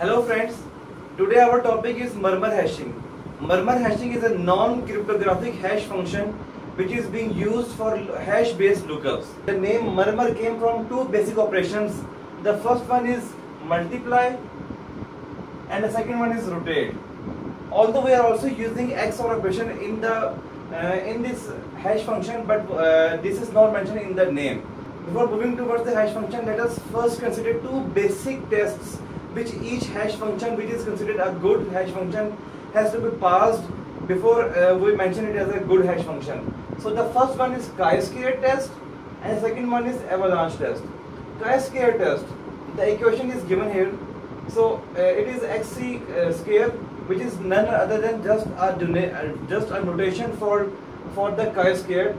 Hello friends, today our topic is murmur hashing. Murmur hashing is a non-cryptographic hash function which is being used for hash-based lookups. The name murmur came from two basic operations. The first one is multiply and the second one is rotate. Although we are also using XOR operation in the uh, in this hash function, but uh, this is not mentioned in the name. Before moving towards the hash function, let us first consider two basic tests which each hash function which is considered a good hash function has to be passed before uh, we mention it as a good hash function. So the first one is chi-square test and second one is avalanche test. Chi-square test, the equation is given here. So uh, it is xc uh, square which is none other than just a uh, just a notation for for the chi-square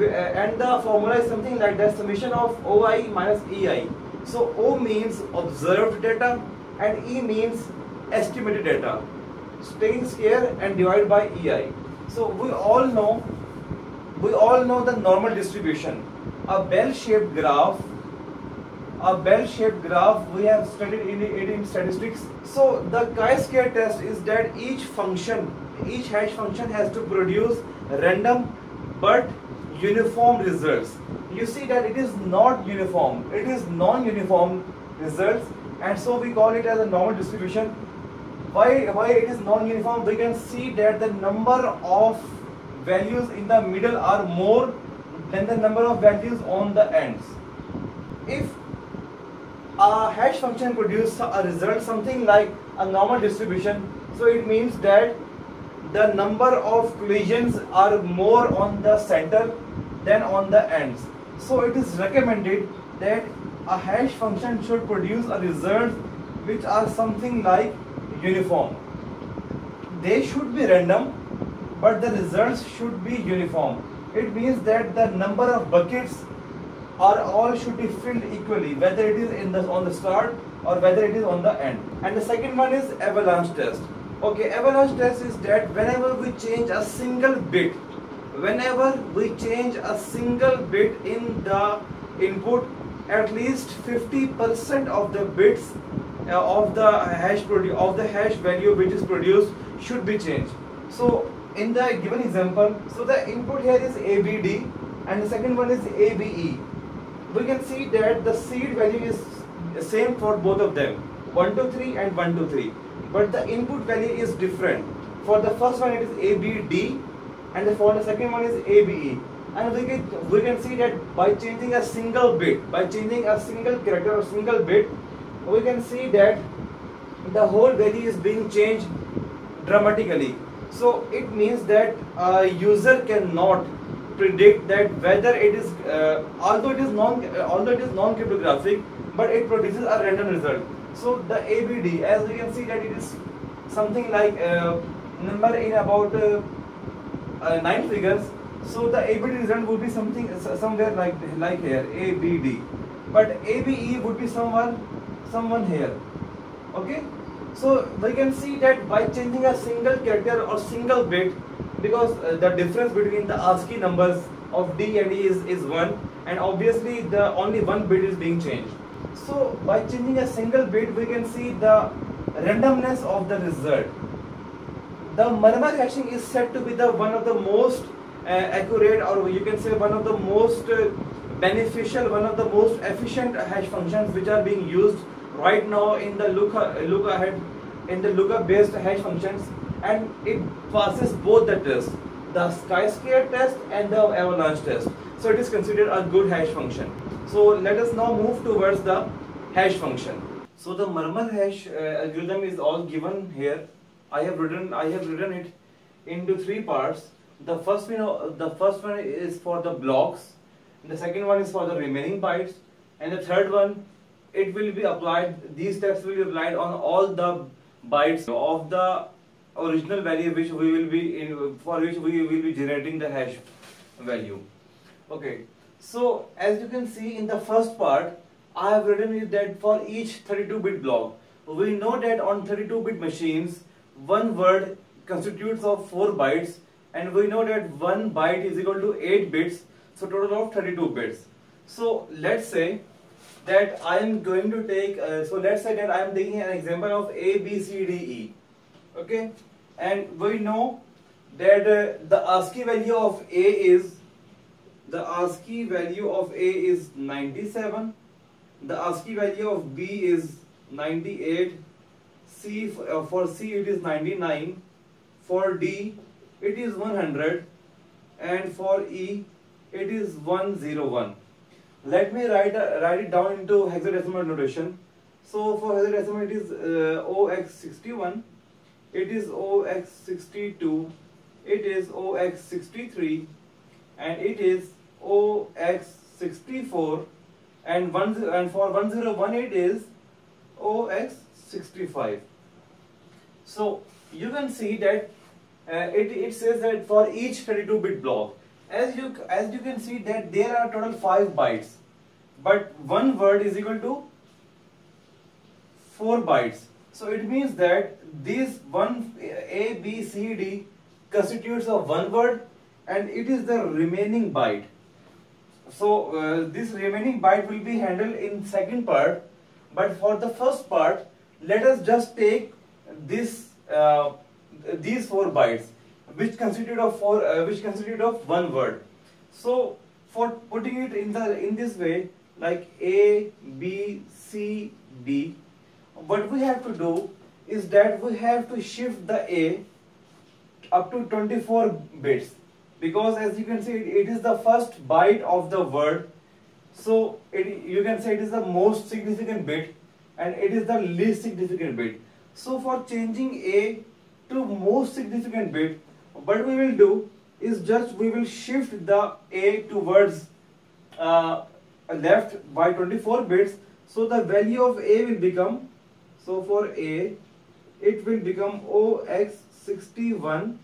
uh, and the formula is something like that summation of OI minus EI. So O means observed data and E means estimated data. Staying here and divided by EI. So we all know we all know the normal distribution. A bell-shaped graph a bell-shaped graph we have studied in, in statistics. So the chi-square test is that each function, each hash function has to produce random but uniform results. You see that it is not uniform, it is non-uniform results and so we call it as a normal distribution. Why, why it is non-uniform? We can see that the number of values in the middle are more than the number of values on the ends. If a hash function produces a result something like a normal distribution so it means that the number of collisions are more on the center than on the ends so it is recommended that a hash function should produce a result which are something like uniform. They should be random but the results should be uniform. It means that the number of buckets are all should be filled equally whether it is in the on the start or whether it is on the end. And the second one is avalanche test. Okay avalanche test is that whenever we change a single bit whenever we change a single bit in the input at least 50% of the bits uh, of the hash of the hash value which is produced should be changed. So in the given example so the input here is abd and the second one is abe we can see that the seed value is same for both of them 1 to 3 and 1 to 3 but the input value is different. For the first one it is ABD and for the second one is ABE and we can, we can see that by changing a single bit by changing a single character or single bit we can see that the whole value is being changed dramatically. So it means that a user cannot predict that whether it is uh, although it is non uh, although it is non cryptographic but it produces a random result. So the abd as we can see that it is something like uh, number in about uh, uh, nine figures so the abd result would be something somewhere like like here abd but abe would be someone someone here okay so we can see that by changing a single character or single bit because uh, the difference between the ASCII numbers of D and E is, is 1 and obviously the only one bit is being changed. So by changing a single bit we can see the randomness of the result. The murmur hashing is said to be the one of the most uh, accurate or you can say one of the most uh, beneficial, one of the most efficient hash functions which are being used right now in the look, look ahead in the lookup based hash functions and it passes both the tests, the chi-square test and the avalanche test. So it is considered a good hash function. So let us now move towards the hash function. So the murmur hash uh, algorithm is all given here. I have written I have written it into three parts. The first one the first one is for the blocks. The second one is for the remaining bytes, and the third one it will be applied. These steps will be applied on all the bytes of the original value which we will be in, for which we will be generating the hash value okay so as you can see in the first part I have written it that for each 32 bit block we know that on 32 bit machines one word constitutes of 4 bytes and we know that 1 byte is equal to 8 bits so total of 32 bits so let's say that I am going to take, uh, so let's say that I am taking an example of A, B, C, D, E. Okay, and we know that uh, the ASCII value of A is the ASCII value of A is 97, the ASCII value of B is 98, C uh, for C it is 99, for D it is 100, and for E it is 101. Let me write uh, write it down into hexadecimal notation. So for hexadecimal it is uh, OX61, it is OX62, it is OX63, and it is OX64, and one and for 1018 is OX65. So you can see that uh, it, it says that for each 32 bit block as you as you can see that there are total 5 bytes but one word is equal to 4 bytes so it means that this one a b c d constitutes of one word and it is the remaining byte so uh, this remaining byte will be handled in second part but for the first part let us just take this uh, these four bytes which consisted of four uh, which consisted of one word. So for putting it in the in this way like a b c d what we have to do is that we have to shift the a up to 24 bits. Because as you can see it is the first byte of the word. So it, you can say it is the most significant bit and it is the least significant bit. So for changing a to most significant bit what we will do is just we will shift the A towards uh, left by 24 bits. So the value of A will become so for A it will become OX61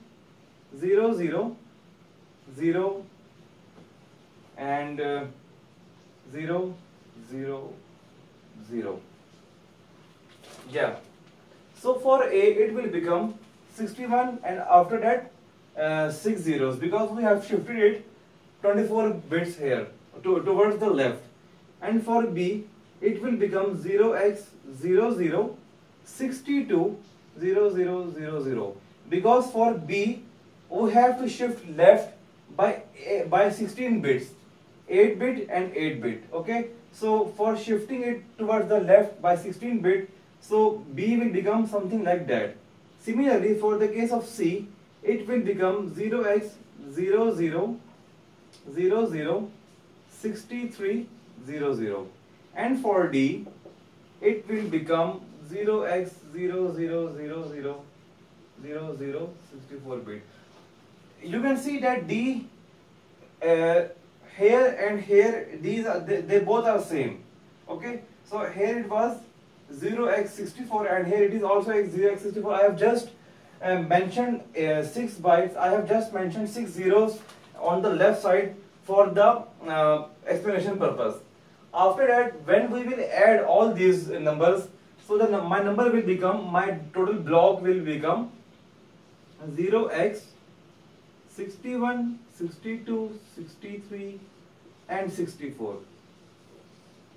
0 0 0 and uh, 0 0 0 yeah. So for A it will become 61 and after that uh, 6 zeros. Because we have shifted it 24 bits here to, towards the left. And for B it will become 0x00 62 0000 because for B we have to shift left by by 16 bits. 8 bit and 8 bit okay? So for shifting it towards the left by 16 bit so B will become something like that. Similarly, for the case of C, it will become 0x 0 0 0 0 63 0 0 and for D it will become 0x 0 0 0 0 0 0 64 bit. You can see that D uh, here and here these are they, they both are same. Okay? So here it was 0x64 and here it is also 0x64 I have just uh, mentioned uh, 6 bytes. I have just mentioned 6 zeros on the left side for the uh, explanation purpose. After that when we will add all these numbers so the my number will become my total block will become 0x 61 62 63 and 64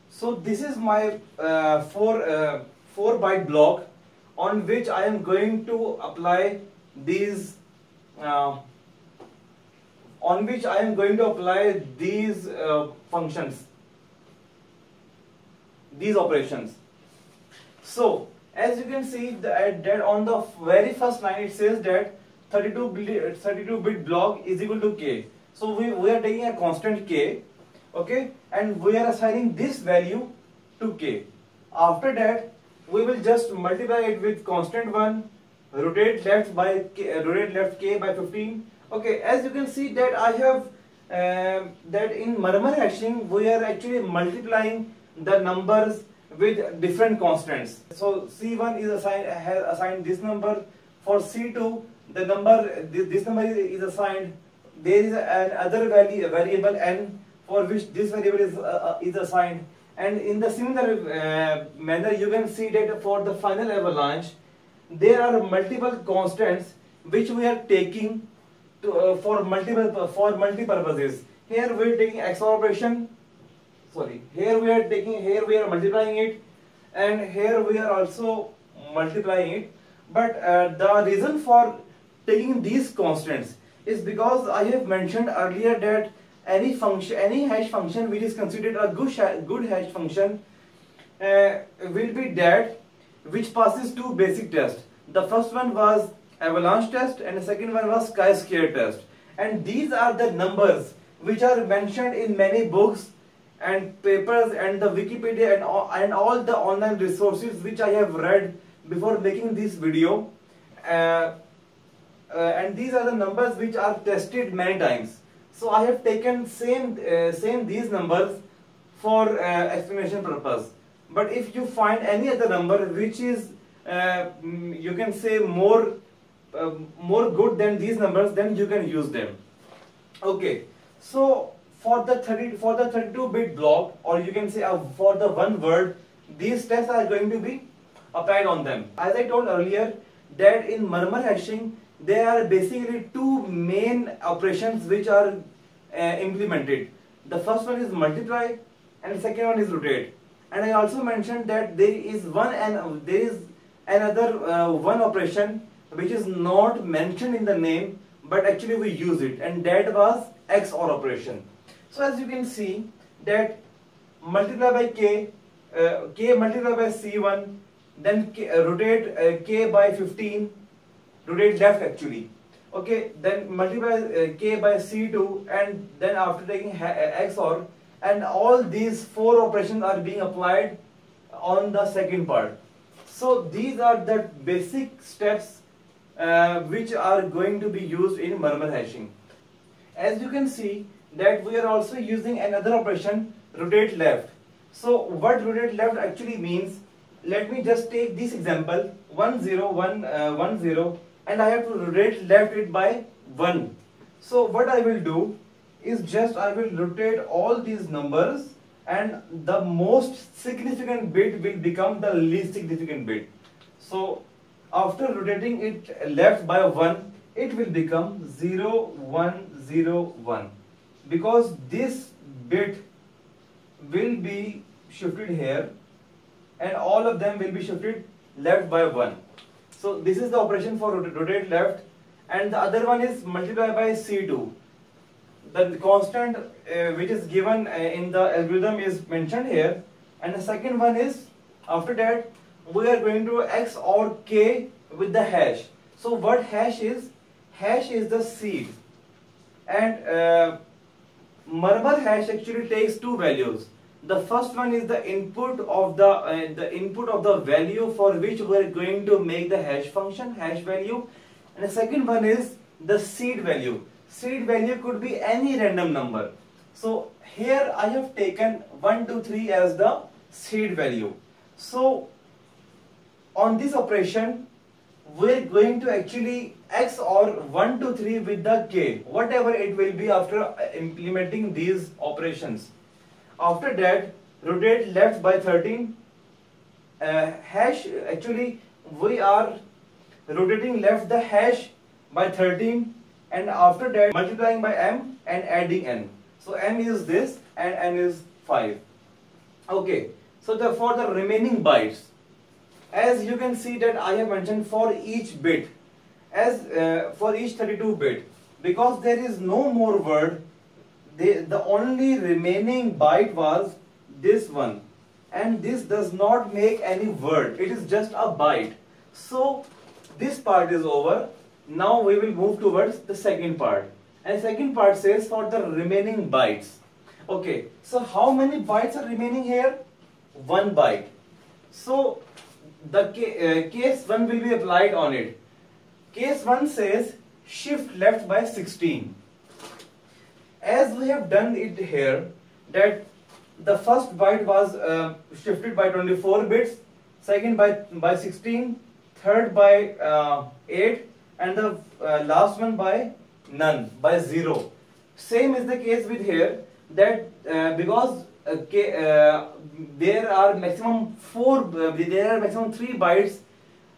so this is my uh, four uh, four byte block on which I am going to apply these uh, on which I am going to apply these uh, functions. These operations. So as you can see that, that on the very first line it says that 32 bit, 32 bit block is equal to k. So we, we are taking a constant k okay and we are assigning this value to k. After that we will just multiply it with constant 1 rotate left by k, uh, rotate left k by 15 okay as you can see that i have uh, that in murmur hashing we are actually multiplying the numbers with different constants. So c1 is assigned has assigned this number. For c2 the number this, number is, is assigned. There is another value variable n for which this variable is, uh, uh, is assigned. And in the similar uh, manner you can see that for the final avalanche there are multiple constants which we are taking to, uh, for multiple for multi purposes. Here we are taking XOR operation. Sorry. Here we are taking here we are multiplying it. And here we are also multiplying it. But uh, the reason for taking these constants is because I have mentioned earlier that any function any hash function which is considered a good good hash function uh, will be that which passes two basic tests. The first one was avalanche test and the second one was chi-square test. And these are the numbers which are mentioned in many books and papers and the Wikipedia and all, and all the online resources which I have read before making this video. Uh, uh, and these are the numbers which are tested many times so I have taken same uh, same these numbers for uh, explanation purpose. But if you find any other number which is uh, mm, you can say more uh, more good than these numbers then you can use them. Okay. So for the 30 for the 32 bit block or you can say uh, for the one word these tests are going to be applied on them. As i told earlier that in murmur hashing there are basically two main operations which are uh, implemented. The first one is multiply and second one is rotate. And i also mentioned that there is one and there is another uh, one operation which is not mentioned in the name but actually we use it. And that was XOR operation. So as you can see that multiply by k, uh, k multiply by c1, then k, uh, rotate uh, k by 15, rotate left actually. Okay, then multiply uh, k by c2 and then after taking uh, XOR and all these four operations are being applied on the second part. So these are the basic steps uh, which are going to be used in murmur hashing. As you can see that we are also using another operation rotate left. So what rotate left actually means let me just take this example 1 0 1 uh, 1 0 and I have to rotate left it by 1. So what I will do is just I will rotate all these numbers and the most significant bit will become the least significant bit. So after rotating it left by 1 it will become 0 1 0 1 because this bit will be shifted here and all of them will be shifted left by 1 so this is the operation for rotate left and the other one is multiply by c2 the constant uh, which is given uh, in the algorithm is mentioned here and the second one is after that we are going to XOR k with the hash. So what hash is? Hash is the seed. And uh, murmur hash actually takes two values. The first one is the input of the uh, the input of the value for which we are going to make the hash function, hash value. And the second one is the seed value. Seed value could be any random number. So here I have taken 1, 2, 3 as the seed value. So on this operation we're going to actually XOR 1 to 3 with the k whatever it will be after implementing these operations after that rotate left by 13 uh, hash actually we are rotating left the hash by 13 and after that multiplying by m and adding n. So m is this and n is 5 okay so the for the remaining bytes as you can see that I have mentioned for each bit as uh, for each 32 bit because there is no more word the, the only remaining byte was this one. And this does not make any word. It is just a byte. So this part is over. Now we will move towards the second part. And second part says for the remaining bytes. Okay so how many bytes are remaining here? One byte. So the uh, case 1 will be applied on it. Case 1 says shift left by 16. As we have done it here, that the first byte was uh, shifted by 24 bits, second by, by 16, third by uh, 8, and the uh, last one by none, by 0. Same is the case with here, that uh, because okay, uh, there are maximum four, uh, there are maximum three bytes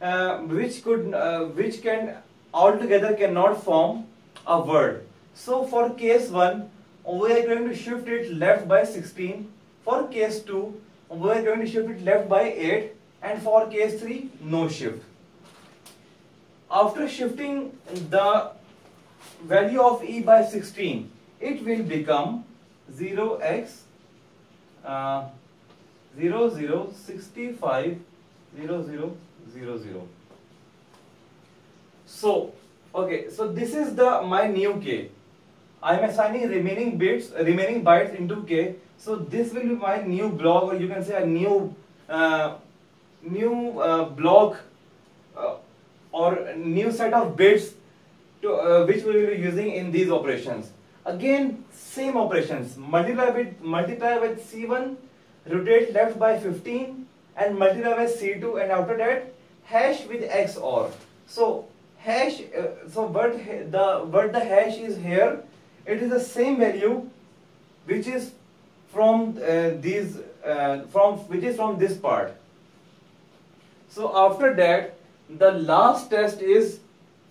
uh, which could, which can altogether cannot form a word. So for case 1, we are going to shift it left by 16 For case 2, we are going to shift it left by 8 and for case 3, no shift. After shifting the value of E by 16, it will become 0x uh, 0 0 65 0 0 0 0 so okay so this is the my new k I am assigning remaining bits remaining bytes into k. So this will be my new block or you can say a new uh, new uh, block uh, or new set of bits to, uh, which we will be using in these operations. Again same operations. Multiply with multiply with c1 rotate left by 15 and multiply with c2 and after that hash with xor so hash uh, so what the what the hash is here it is the same value which is from uh, these uh, from which is from this part so after that the last test is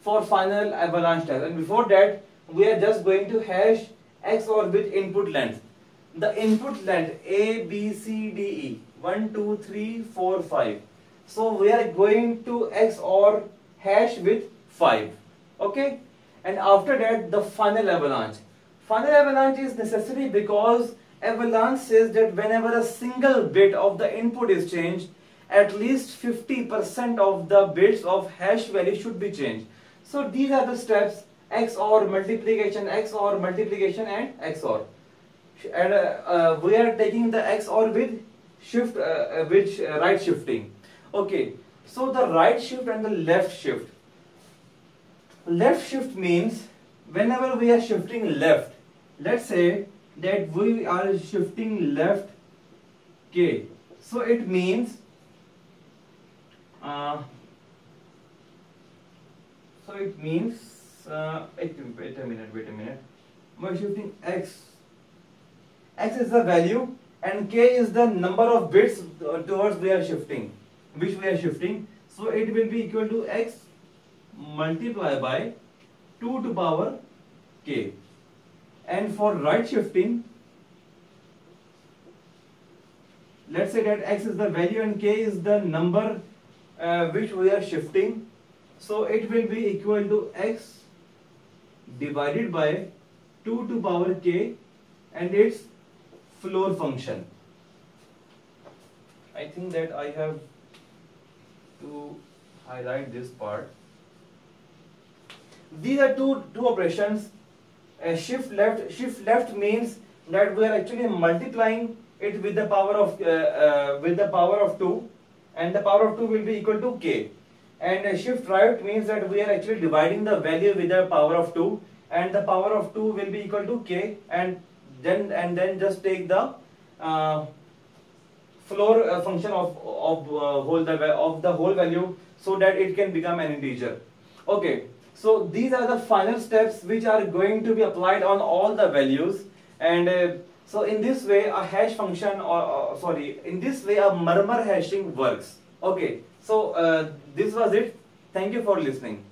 for final avalanche test and before that we are just going to hash XOR with input length. The input length A, B, C, D, E. 1, 2, 3, 4, 5. So we are going to XOR hash with 5. Okay? And after that the final avalanche. Final avalanche is necessary because avalanche says that whenever a single bit of the input is changed, at least 50% of the bits of hash value should be changed. So these are the steps XOR multiplication, XOR multiplication and XOR. And uh, uh, we are taking the XOR with shift, uh, uh, right shifting. Okay, so the right shift and the left shift. Left shift means whenever we are shifting left, let's say that we are shifting left k. So it means uh, so it means uh, wait, a minute, wait a minute. We're shifting x. x is the value and k is the number of bits towards we are shifting, which we are shifting. So it will be equal to x multiplied by 2 to power k. And for right shifting, let's say that x is the value and k is the number uh, which we are shifting. So it will be equal to x divided by 2 to power k and its floor function. I think that I have to highlight this part. These are two, two operations. Shift left, shift left means that we are actually multiplying it with the power of uh, uh, with the power of 2 and the power of 2 will be equal to k. And shift right means that we are actually dividing the value with the power of 2 and the power of 2 will be equal to k and then and then just take the uh, floor uh, function of of uh, whole the of the whole value so that it can become an integer. Okay so these are the final steps which are going to be applied on all the values. And uh, so in this way a hash function or uh, sorry in this way a murmur hashing works. Okay. So uh, this was it. Thank you for listening